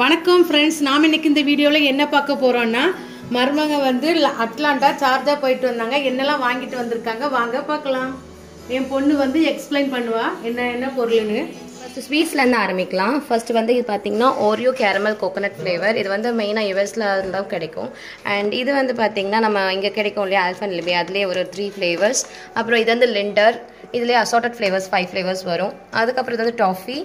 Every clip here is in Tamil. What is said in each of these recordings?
வணக்கம் ஃப்ரெண்ட்ஸ் நாம் இன்னைக்கு இந்த வீடியோவில் என்ன பார்க்க போகிறோன்னா மருமக வந்து அட்லாண்டா சார்ஜா போயிட்டு வந்தாங்க. என்னெல்லாம் வாங்கிட்டு வந்திருக்காங்க? வாங்க பார்க்கலாம். என் பொண்ணு வந்து எக்ஸ்பிளைன் பண்ணுவா. என்ன என்ன பொருள்னு ஃபர்ஸ்ட் ஸ்வீட்ஸ்லேருந்து ஆரம்பிக்கலாம். ஃபர்ஸ்ட் வந்து இது பார்த்தீங்கன்னா ஓரியோ கேரமல் கோகோனட் ஃப்ளேவர் இது வந்து மெயினாக யூஎஸில் தான் கிடைக்கும். அண்ட் இது வந்து பார்த்தீங்கன்னா நம்ம இங்கே கிடைக்கும் இல்லையா ஆல்ஃபன் லிபி அதுலேயே ஒரு த்ரீ ஃப்ளேவர்ஸ் அப்புறம் இது வந்து லிண்டர் இதுலேயே அசார்ட்டட் ஃப்ளேவர்ஸ் ஃபைவ் ஃப்ளேவர்ஸ் வரும். அதுக்கப்புறம் இது வந்து டாஃபி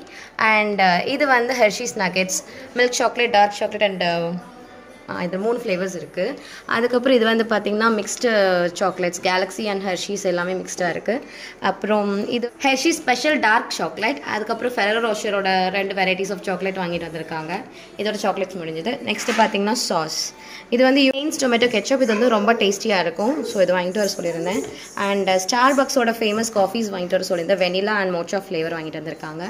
அண்ட் uh, இது வந்து Hershey's nuggets milk chocolate dark chocolate and இது மூணு ஃப்ளேவர்ஸ் இருக்குது அதுக்கப்புறம் இது வந்து பார்த்திங்கன்னா mixed chocolates Galaxy and Hershey's எல்லாமே மிக்ஸ்டாக இருக்குது அப்புறம் இது ஹெர்ஷி ஸ்பெஷல் டார்க் சாக்லேட் அதுக்கப்புறம் ஃபெரர் ரோஷரோட ரெண்டு வெரைட்டிஸ் ஆஃப் சாக்லேட் வாங்கிட்டு வந்திருக்காங்க. இதோட சாக்லேட்ஸ் முடிஞ்சது. நெக்ஸ்ட் பார்த்தீங்கன்னா சாஸ் இது வந்து யூனின்ஸ் டொமேட்டோ கெச்சப் இது வந்து ரொம்ப டேஸ்டியாக இருக்கும். ஸோ இது வாங்கிட்டு வர சொல்லியிருந்தேன். அண்ட் ஸ்டார் பக்ஸோட ஃபேமஸ் காஃபீஸ் வாங்கிட்டு வர சொல்லியிருந்தேன். வெனிலா அண்ட் மோச்சா ஃப்ளேவர் வாங்கிட்டு வந்திருக்காங்க.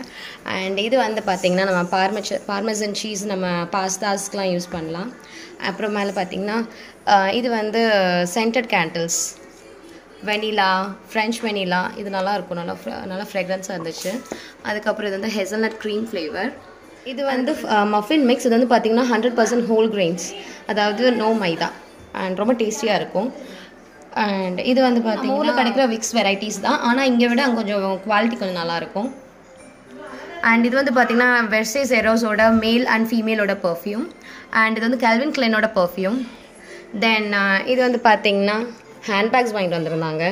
அண்ட் இது வந்து பார்த்திங்கன்னா நம்ம பார்மச்ச பார்மசன் சீஸ் நம்ம பாஸ்தாஸ்க்கெலாம் யூஸ் பண்ணலாம். அப்புறம் மேலே பார்த்தீங்கன்னா இது வந்து scented candles vanilla French vanilla இது நல்லா இருக்கும். நல்லா நல்லா ஃப்ரெக்ரன்ஸாக இருந்துச்சு. அதுக்கப்புறம் இது வந்து ஹெசல்நட் க்ரீம் ஃப்ளேவர் இது வந்து மஃபின் மிக்ஸ் இது வந்து பார்த்தீங்கன்னா ஹண்ட்ரட் பர்சன்ட் ஹோல் கிரெயின்ஸ் அதாவது நோ மைதா. அண்ட் ரொம்ப டேஸ்டியாக இருக்கும். அண்ட் இது வந்து பார்த்தீங்கன்னா ஊரில் கிடைக்கிற விக்ஸ் வெரைட்டிஸ் தான். ஆனால் இங்கே விட அங்கே கொஞ்சம் குவாலிட்டி கொஞ்சம் நல்லாயிருக்கும் அண்ட் இது வந்து பார்த்தீங்கன்னா வெர்சேஸ் எரோஸோட மேல் அண்ட் ஃபீமேலோட பர்ஃப்யூம் அண்ட் இது வந்து கெல்வின் கிளைனோட பர்ஃப்யூம் தென் இது வந்து பார்த்தீங்கன்னா ஹேண்ட்பேக்ஸ் வாங்கிட்டு வந்திருந்தாங்க.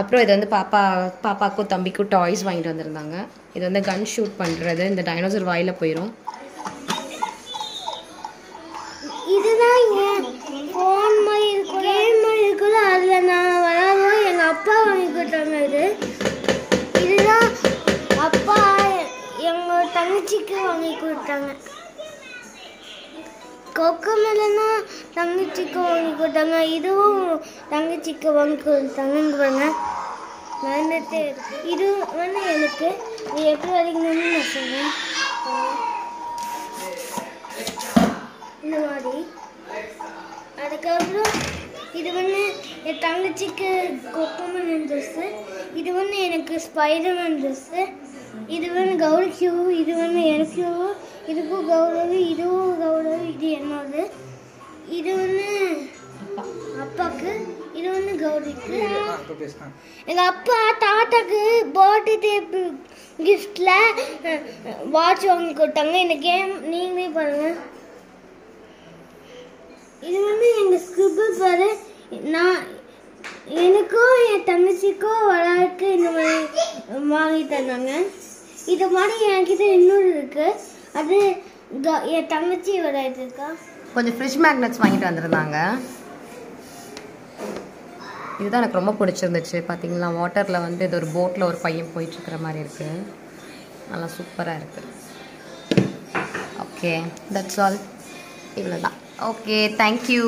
அப்புறம் இது வந்து பாப்பா பாப்பாக்கும் தம்பிக்கும் டாய்ஸ் வாங்கிட்டு வந்திருந்தாங்க. இது வந்து கன் ஷூட் பண்ணுறது இந்த டைனோசர் வாயில் போயிடும் இதுதான் என் ஃபோன் மாதிரி இருக்கும் கேம் மாதிரி இருக்குல்ல அதில் நான் விளாடுவோம் எங்கள் அப்பா வாங்கி கொடுத்தாங்க இது இதுதான் அப்பா எங்கள் தங்கச்சிக்கு வாங்கி கொடுத்தாங்க கொக்கு மேலனா தங்கச்சிக்கு வாங்கி கொடுத்தாங்க இதுவும் தங்கச்சிக்கு வாங்கி கொடுத்தாங்க இங்க பாருங்க இது வந்து எனக்கு எப்படி வரைக்கணும்னு நான் சொல்கிறேன் இந்த மாதிரி அதுக்கப்புறம் இது வந்து என் தங்கச்சிக்கு கொக்கமன் ட்ரெஸ்ஸு இது வந்து எனக்கு ஸ்பைடர்மேன் ட்ரெஸ்ஸு இது வந்து கௌரி ஷூ இது வந்து எனக்கு இதுக்கும் கௌரவி இதுவும் கௌரவி இது என்னோடது இது வந்து அப்பாவுக்கு இது வந்து கௌரிக்கு எங்கள் அப்பா தாத்தாக்கு பர்த்டே கிஃப்டில் வாட்ச் வாங்கி கொடுத்தாங்க. இந்த கேம் நீங்களே பாருங்கள் இது வந்து எங்கள் ஸ்கிரிபிள் பாரு. நான் எனக்கும் என் தங்கச்சிக்கும் வளர்க்கு இந்த மாதிரி வாங்கி தந்தாங்க. இது மாதிரி என்கிட்ட இன்னொரு இருக்கு. அது என் தங்கச்சி விளையாட்டு இருக்கா? கொஞ்சம் ஃப்ரிட்ஜ் மேக்னெட்ஸ் வாங்கிட்டு வந்திருந்தாங்க. இதுதான் எனக்கு ரொம்ப பிடிச்சிருந்துச்சு. பார்த்தீங்களா வாட்டரில் வந்து இது ஒரு போட்டில் ஒரு பையன் போயிட்டுருக்கிற மாதிரி இருக்குது நல்லா சூப்பராக இருக்குது ஓகே தட்ஸ் ஆல் இவ்வளோ தான் ஓகே தேங்க்யூ